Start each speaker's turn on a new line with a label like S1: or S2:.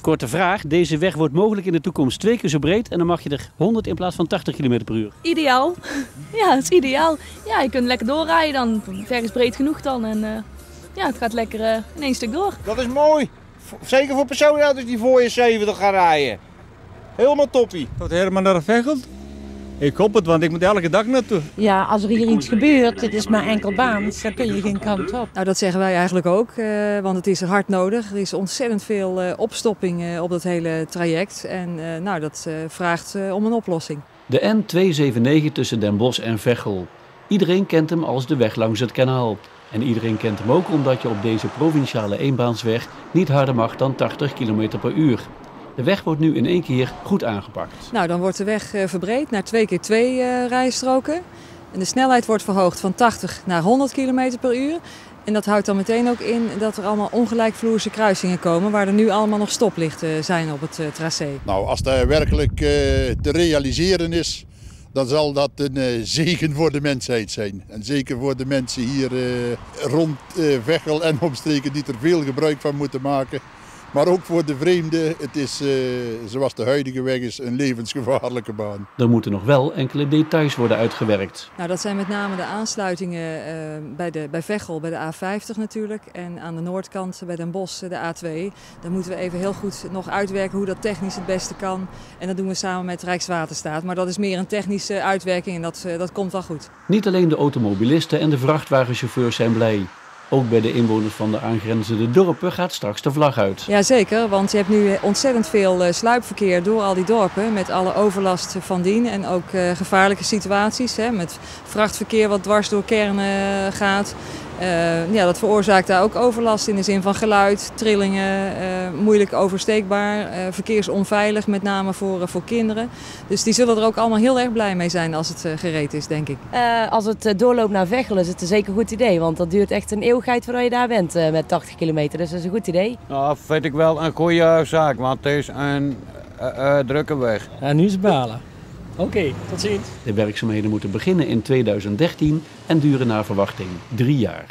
S1: Korte vraag, deze weg wordt mogelijk in de toekomst twee keer zo breed en dan mag je er 100 in plaats van 80 km per uur.
S2: Ideaal. Ja, het is ideaal. Ja, je kunt lekker doorrijden dan. De weg is breed genoeg dan en eh, ja, het gaat lekker eh, in één stuk door.
S3: Dat is mooi. Zeker voor personenauto's die voor je 70 gaan rijden. Helemaal toppie.
S4: Tot helemaal naar Veghel. Ik hoop het, want ik moet elke dag naartoe.
S5: Ja, als er hier iets gebeurt, het is maar enkel baan, dan kun je geen kant op.
S6: Nou, dat zeggen wij eigenlijk ook, eh, want het is hard nodig. Er is ontzettend veel eh, opstopping eh, op dat hele traject. En eh, nou, dat eh, vraagt eh, om een oplossing.
S1: De N279 tussen Den Bosch en Veghel. Iedereen kent hem als de weg langs het kanaal. En iedereen kent hem ook omdat je op deze provinciale eenbaansweg niet harder mag dan 80 km per uur. De weg wordt nu in één keer goed aangepakt.
S6: Nou, dan wordt de weg eh, verbreed naar 2 keer 2 eh, rijstroken. En de snelheid wordt verhoogd van 80 naar 100 km per uur. En dat houdt dan meteen ook in dat er allemaal ongelijkvloerse kruisingen komen... waar er nu allemaal nog stoplichten zijn op het eh, tracé.
S7: Nou, als dat werkelijk eh, te realiseren is, dan zal dat een eh, zegen voor de mensheid zijn. En zeker voor de mensen hier eh, rond eh, Veghel en omstreken die er veel gebruik van moeten maken. Maar ook voor de vreemden, het is, eh, zoals de huidige weg is, een levensgevaarlijke baan.
S1: Er moeten nog wel enkele details worden uitgewerkt.
S6: Nou, dat zijn met name de aansluitingen eh, bij, de, bij Veghel, bij de A50 natuurlijk. En aan de noordkant bij Den Bosch, de A2. Daar moeten we even heel goed nog uitwerken hoe dat technisch het beste kan. En dat doen we samen met Rijkswaterstaat. Maar dat is meer een technische uitwerking en dat, eh, dat komt wel goed.
S1: Niet alleen de automobilisten en de vrachtwagenchauffeurs zijn blij. Ook bij de inwoners van de aangrenzende dorpen gaat straks de vlag uit.
S6: Jazeker, want je hebt nu ontzettend veel eh, sluipverkeer door al die dorpen. Met alle overlast van dien en ook eh, gevaarlijke situaties. Hè, met vrachtverkeer wat dwars door kernen eh, gaat. Eh, ja, dat veroorzaakt daar ook overlast in de zin van geluid, trillingen, eh, moeilijk oversteekbaar, eh, verkeersonveilig, met name voor, voor kinderen. Dus die zullen er ook allemaal heel erg blij mee zijn als het gereed is, denk ik.
S5: Eh, als het doorloopt naar Veghel is het een zeker goed idee, want dat duurt echt een eeuwigheid voordat je daar bent eh, met 80 kilometer. Dus dat is een goed idee.
S3: Nou, vind ik wel een goede zaak, want het is een drukke weg.
S8: En nu is het balen. Oké, tot ziens.
S1: De werkzaamheden moeten beginnen in 2013 en duren naar verwachting drie jaar.